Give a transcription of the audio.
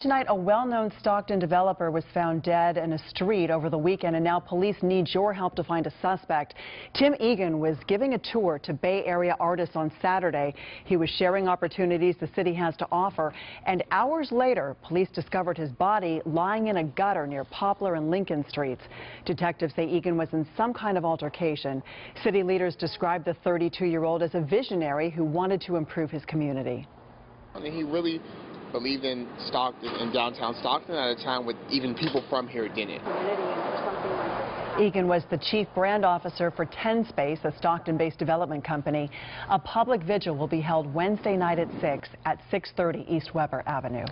Tonight, a well-known Stockton developer was found dead in a street over the weekend, and now police need your help to find a suspect. Tim Egan was giving a tour to Bay Area artists on Saturday. He was sharing opportunities the city has to offer, and hours later, police discovered his body lying in a gutter near Poplar and Lincoln Streets. Detectives say Egan was in some kind of altercation. City leaders described the 32-year-old as a visionary who wanted to improve his community. I mean, he really believed in Stockton and downtown Stockton at a time when even people from here didn't. Egan was the chief brand officer for 10 Space, a Stockton-based development company. A public vigil will be held Wednesday night at 6 at 630 East Weber Avenue.